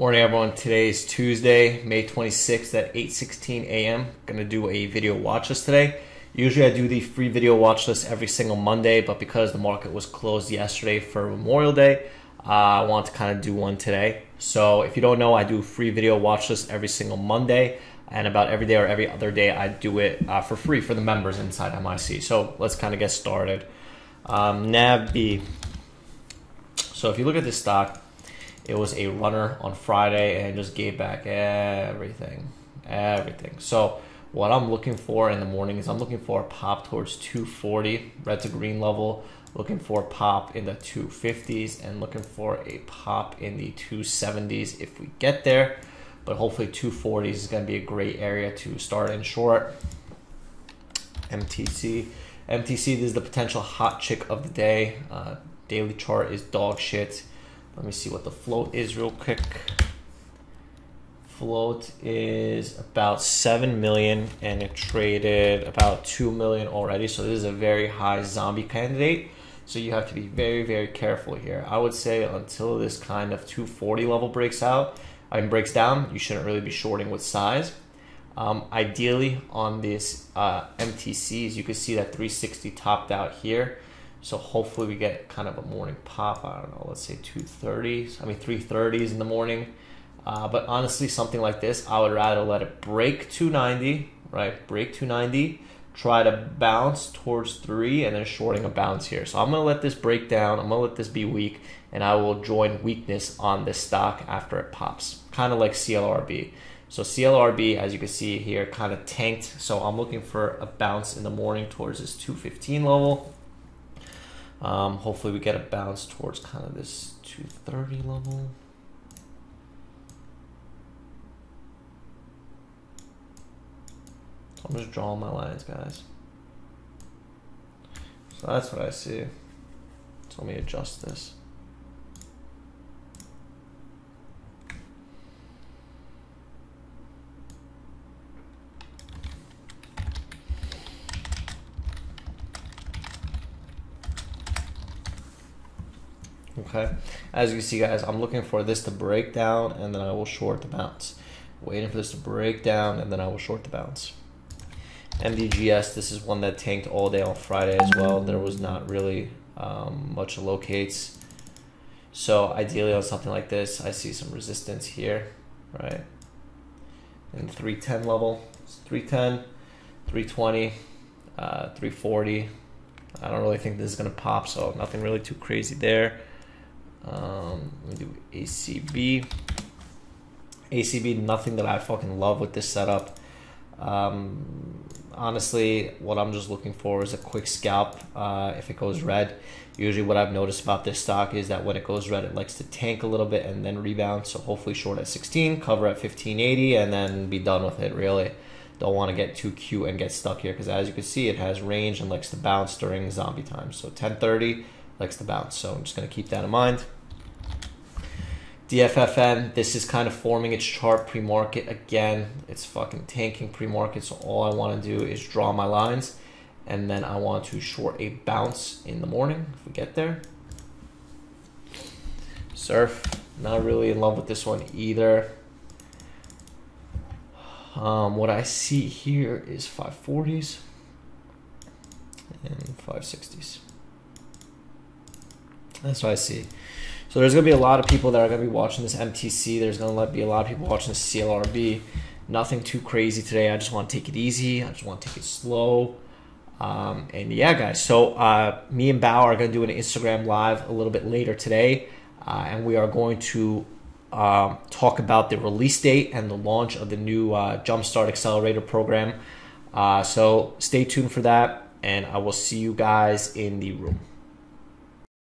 Morning, everyone. Today is Tuesday, May 26th at 8:16 a.m. Gonna do a video watch list today. Usually, I do the free video watch list every single Monday, but because the market was closed yesterday for Memorial Day, uh, I want to kind of do one today. So, if you don't know, I do free video watch list every single Monday, and about every day or every other day, I do it uh, for free for the members inside MIC. So, let's kind of get started. Um, NAVB. So, if you look at this stock it was a runner on Friday and just gave back everything, everything. So what I'm looking for in the morning is I'm looking for a pop towards 240, red to green level, looking for a pop in the 250s, and looking for a pop in the 270s if we get there. But hopefully 240s is going to be a great area to start in short. MTC. MTC, this is the potential hot chick of the day. Uh, daily chart is dog shit. Let me see what the float is real quick. Float is about 7 million and it traded about 2 million already. So this is a very high zombie candidate. So you have to be very, very careful here. I would say until this kind of 240 level breaks out, I mean, breaks down, you shouldn't really be shorting with size. Um, ideally on this uh, MTCs, you can see that 360 topped out here. So hopefully we get kind of a morning pop. I don't know, let's say 230s. I mean 330s in the morning. Uh, but honestly, something like this, I would rather let it break 290, right? Break 290, try to bounce towards three, and then shorting a bounce here. So I'm gonna let this break down. I'm gonna let this be weak, and I will join weakness on this stock after it pops, kind of like CLRB. So CLRB, as you can see here, kind of tanked. So I'm looking for a bounce in the morning towards this 215 level. Um, hopefully we get a bounce towards kind of this 230 level. I'm just drawing my lines, guys. So that's what I see. So let me adjust this. Okay, as you see, guys, I'm looking for this to break down and then I will short the bounce. Waiting for this to break down and then I will short the bounce. MDGS, this is one that tanked all day on Friday as well. There was not really um, much locates. So ideally on something like this, I see some resistance here, right? In 310 level, 310, 320, uh, 340. I don't really think this is gonna pop, so nothing really too crazy there. Um, let me do ACB. ACB, nothing that I fucking love with this setup. Um, honestly, what I'm just looking for is a quick scalp uh, if it goes red. Usually, what I've noticed about this stock is that when it goes red, it likes to tank a little bit and then rebound. So, hopefully, short at 16, cover at 1580, and then be done with it. Really, don't want to get too cute and get stuck here because, as you can see, it has range and likes to bounce during zombie time. So, 1030 likes to bounce. So I'm just going to keep that in mind. DFFN, this is kind of forming its chart pre-market again. It's fucking tanking pre-market, so all I want to do is draw my lines, and then I want to short a bounce in the morning if we get there. Surf, not really in love with this one either. Um, what I see here is 540s and 560s. That's what I see. So there's going to be a lot of people that are going to be watching this MTC. There's going to be a lot of people watching this CLRB. Nothing too crazy today. I just want to take it easy. I just want to take it slow. Um, and yeah, guys. So uh, me and Bao are going to do an Instagram live a little bit later today, uh, and we are going to um, talk about the release date and the launch of the new uh, Jumpstart Accelerator program. Uh, so stay tuned for that, and I will see you guys in the room.